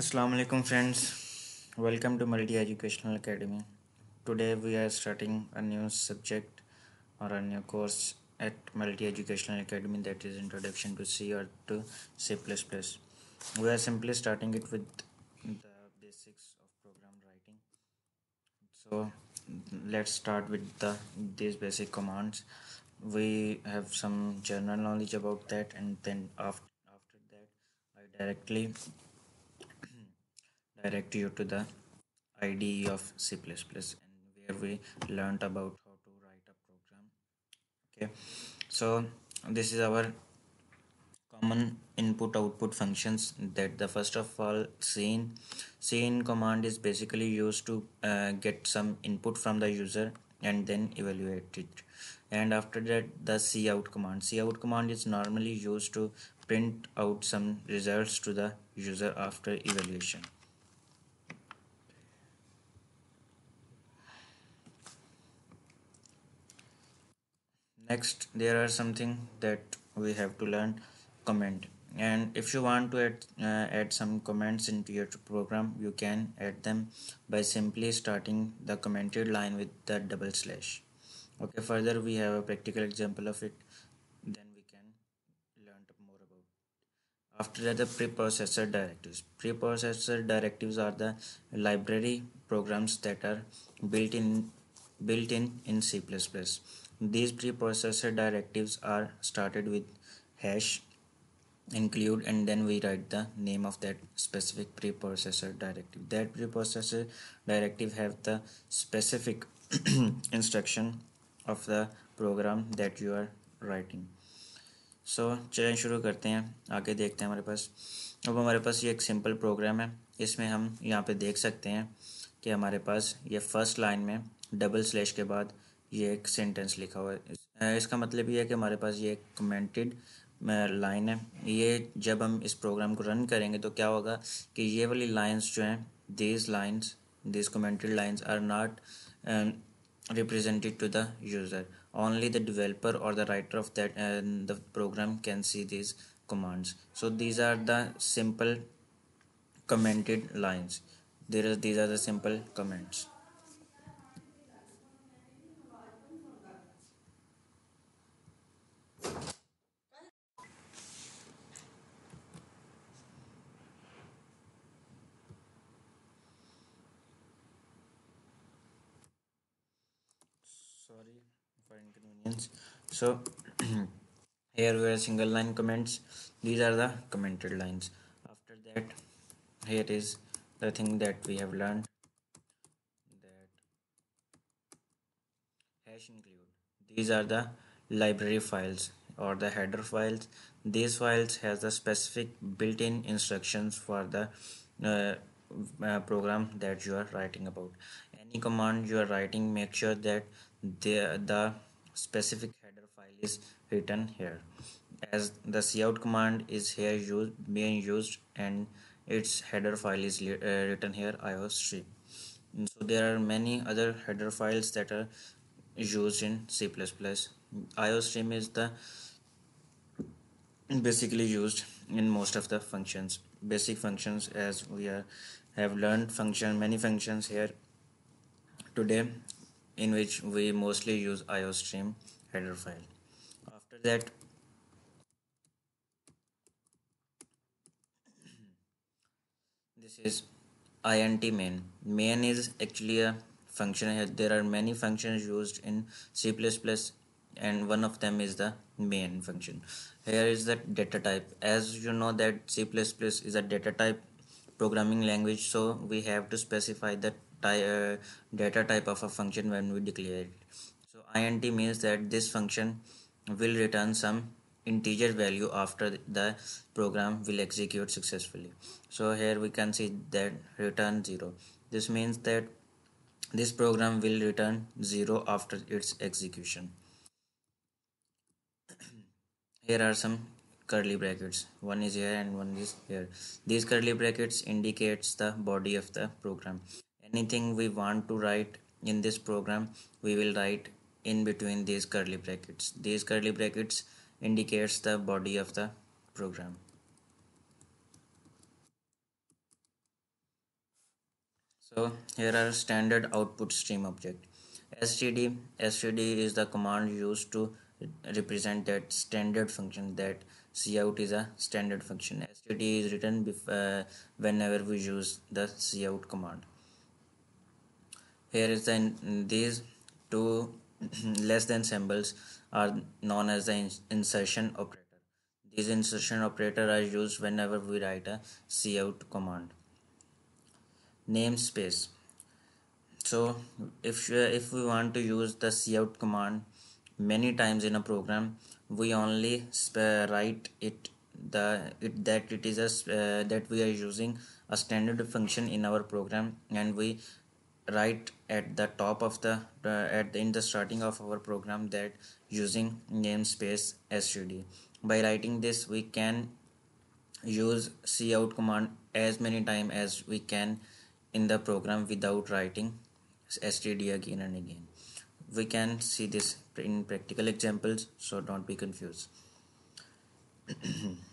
Assalamu alaikum friends. Welcome to Multi Educational Academy. Today we are starting a new subject or a new course at Multi Educational Academy that is Introduction to C or to C++. We are simply starting it with the basics of program writing. So let's start with the these basic commands. We have some general knowledge about that and then after after that I directly direct you to the IDE of C++ and where we learned about how to write a program. Okay. So this is our common input output functions that the first of all cin. Cin command is basically used to uh, get some input from the user and then evaluate it. And after that the cout command. Cout command is normally used to print out some results to the user after evaluation next there are something that we have to learn comment. And if you want to add, uh, add some comments into your program you can add them by simply starting the commented line with the double slash. Okay further we have a practical example of it. Then we can learn more about it. after that the preprocessor directives. Preprocessor directives are the library programs that are built in built in in c++ these preprocessor directives are started with hash include and then we write the name of that specific preprocessor directive that preprocessor directive have the specific instruction of the program that you are writing so so, चलें शुरू करते हैं आगे देखते हैं हमारे पास अब हमारे पास ये एक सिंपल प्रोग्राम है इसमें हम यहाँ पे देख सकते हैं कि हमारे पास ये फ़र्स्ट लाइन में डबल स्लैश के बाद ये एक सेंटेंस लिखा हुआ है। इसका मतलब ये है कि हमारे पास ये एक कमेंटेड लाइन है। ये जब हम इस प्रोग्राम को रन करेंगे तो क्या होगा कि ये वाली लाइंस जो हैं these lines these commented lines are not represented to the user only the developer और the writer of that the program can see these commands so these are the simple commented lines there is these are the simple comments sorry for inconvenience. So here we are single line comments. These are the commented lines. After that here is the thing that we have learned that hash include. These are the library files or the header files. These files has the specific built-in instructions for the uh, uh, program that you are writing about. Any command you are writing make sure that the, the specific header file is written here. As the cout command is here used being used and its header file is uh, written here iostream so there are many other header files that are used in c++ iostream is the basically used in most of the functions basic functions as we are have learned function many functions here today in which we mostly use iostream header file. After that this is int main. Main is actually a function here. There are many functions used in c++ and one of them is the main function. Here is the data type. As you know that c++ is a data type programming language so we have to specify the uh, data type of a function when we declare it. So int means that this function will return some integer value after the program will execute successfully. So here we can see that return 0 this means that this program will return 0 after its execution here are some curly brackets. One is here and one is here. These curly brackets indicates the body of the program. Anything we want to write in this program we will write in between these curly brackets. These curly brackets indicates the body of the program. So here are standard output stream object. Std std is the command used to represent that standard function that cout is a standard function. Std is written uh, whenever we use the cout command. Here is the these two less than symbols are known as the insertion operator. These insertion operator are used whenever we write a cout command. Namespace. So if if we want to use the cout command many times in a program we only write it the it that it is a uh, that we are using a standard function in our program and we write at the top of the uh, at the, in the starting of our program that using namespace std by writing this we can use cout command as many time as we can in the program without writing std again and again we can see this in practical examples so don't be confused.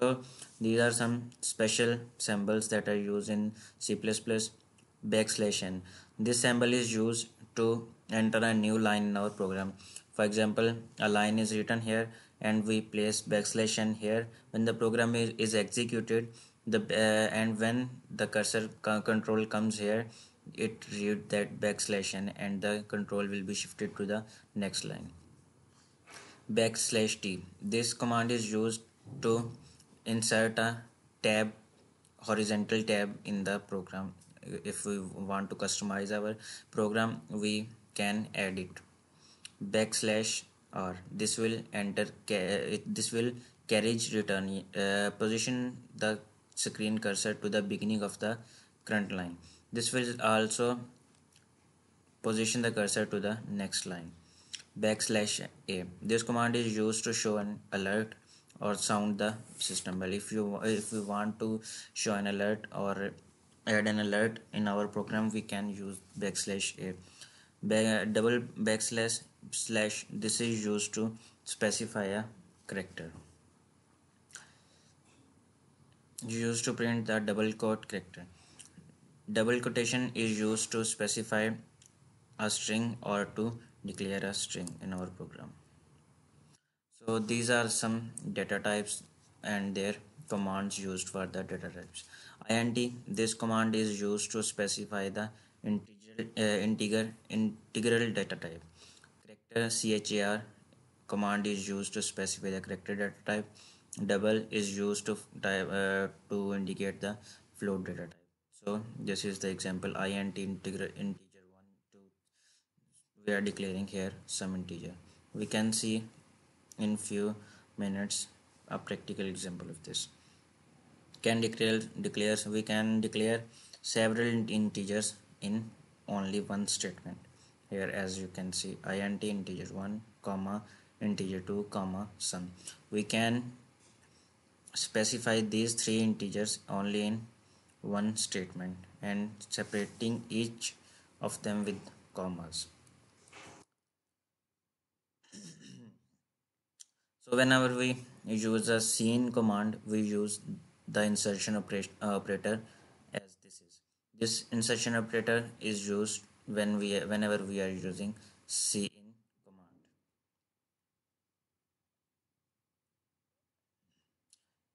So these are some special symbols that are used in C++ backslash n. This symbol is used to enter a new line in our program. For example a line is written here and we place backslash n here. When the program is, is executed the uh, and when the cursor control comes here it read that backslash n and the control will be shifted to the next line. Backslash t. This command is used to insert a tab horizontal tab in the program. If we want to customize our program we can add it. Backslash r. This will enter this will carriage return uh, position the screen cursor to the beginning of the current line this will also position the cursor to the next line. Backslash A. This command is used to show an alert or sound the system bell. If you if we want to show an alert or add an alert in our program, we can use backslash A. Back, double backslash slash. This is used to specify a character. Used to print the double quote character Double quotation is used to specify a string or to declare a string in our program. So these are some data types and their commands used for the data types. int this command is used to specify the integer uh, integer integral data type. Character char command is used to specify the character data type. Double is used to type uh, to indicate the float data type so this is the example int integer integer 1 2 we are declaring here some integer. We can see in few minutes a practical example of this. Can declare declares we can declare several integers in only one statement. Here as you can see int integer 1 comma integer 2 comma sum. We can specify these three integers only in one statement and separating each of them with commas. so whenever we use a cin command, we use the insertion uh, operator as this is. This insertion operator is used when we whenever we are using cin command.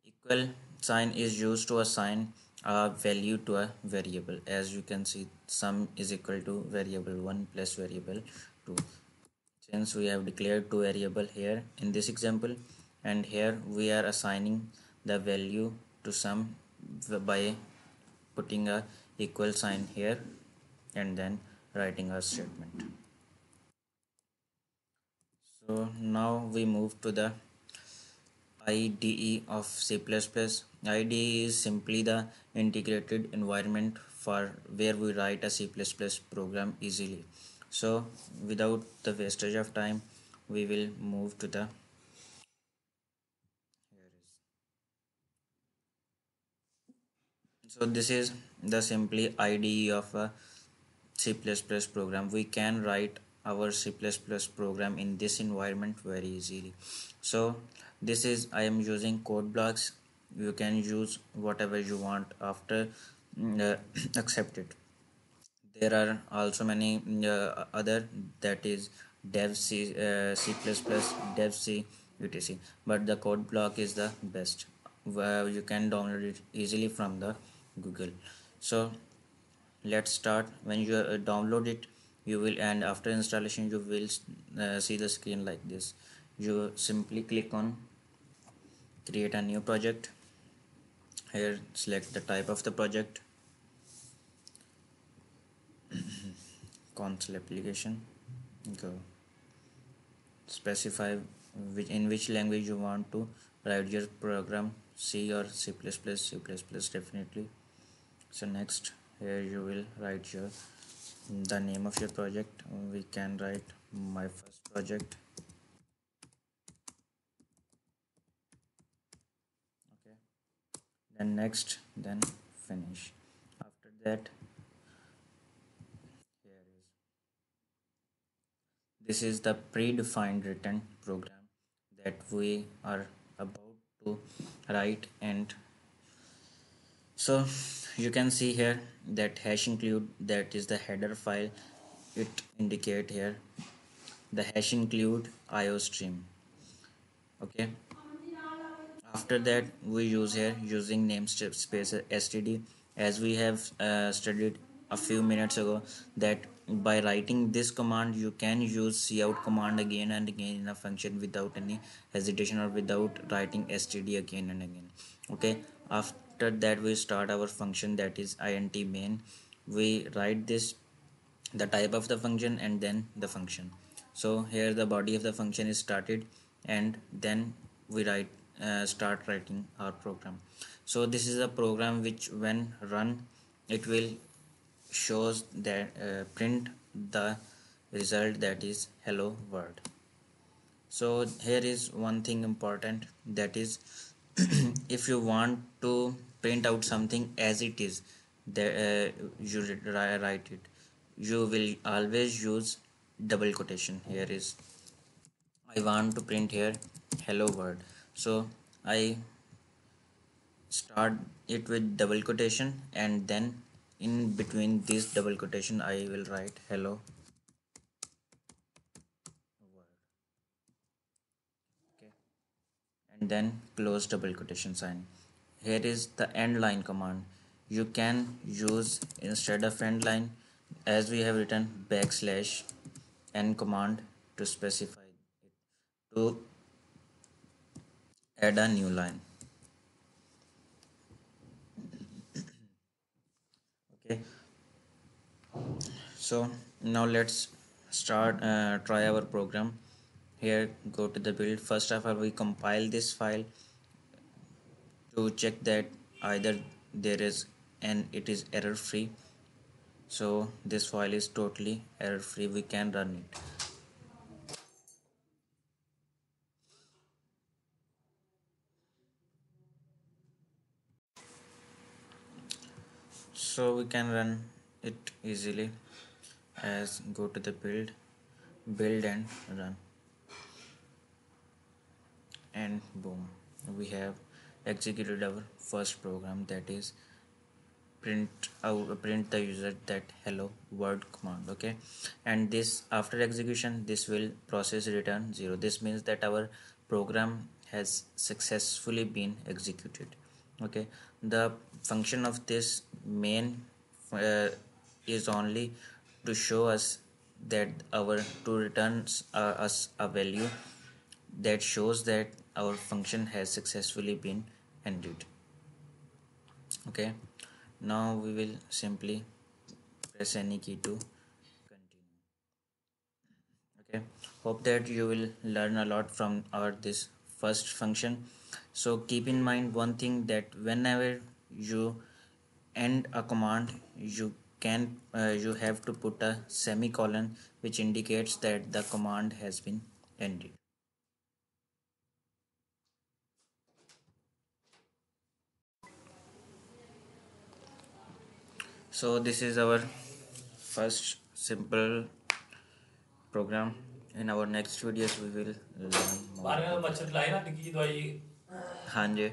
Equal sign is used to assign a value to a variable. As you can see sum is equal to variable 1 plus variable 2 since we have declared two variable here in this example and here we are assigning the value to sum by putting a equal sign here and then writing our statement. So now we move to the IDE of C++. IDE is simply the integrated environment for where we write a C++ program easily. So without the wastage of time, we will move to the so this is the simply IDE of a C++ program. We can write our C++ program in this environment very easily. So this is I am using code blocks. You can use whatever you want after mm, uh, accept it. There are also many mm, uh, other that is dev c uh, c++ dev c etc. But the code block is the best. Where you can download it easily from the google. So let's start. When you uh, download it you will and after installation you will uh, see the screen like this. You simply click on create a new project. Here select the type of the project. Console application. Go. Specify which in which language you want to write your program C or C++ C++ definitely. So next here you will write your the name of your project. We can write my first project okay then next then finish. After that here is this is the predefined written program that we are about to write and so you can see here that hash include that is the header file. It indicate here the hash include iostream. Okay after that we use here using namespace std as we have uh, studied a few minutes ago that by writing this command you can use cout command again and again in a function without any hesitation or without writing std again and again. Okay? After after that we start our function that is int main. We write this the type of the function and then the function. So here the body of the function is started and then we write uh, start writing our program. So this is a program which when run it will shows that uh, print the result that is hello world. So here is one thing important that is if you want to print out something as it is there uh, you write it. You will always use double quotation. Here is I want to print here hello world so I start it with double quotation and then in between this double quotation I will write hello. Okay. and then close double quotation sign. Here is the end line command. You can use instead of end line as we have written backslash n command to specify it. To add a new line. Okay. So now let's start uh, try our program. Here go to the build. First of all we compile this file to check that either there is and it is error free so this file is totally error free we can run it so we can run it easily as go to the build build and run. And boom we have executed our first program that is print out print the user that hello world command okay? And this after execution this will process return zero. This means that our program has successfully been executed okay the function of this main uh, is only to show us that our to returns uh, us a value that shows that our function has successfully been ended. Okay? Now we will simply press any key to continue. Okay? Hope that you will learn a lot from our this first function. So keep in mind one thing that whenever you end a command you can uh, you have to put a semicolon which indicates that the command has been ended. So this is our first simple program in our next videos we will learn बारे में तो मच्छर लाई ना टिक्की की दवाई। हाँ जी।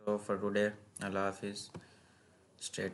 So for today अल्लाह हाफिज स्टेट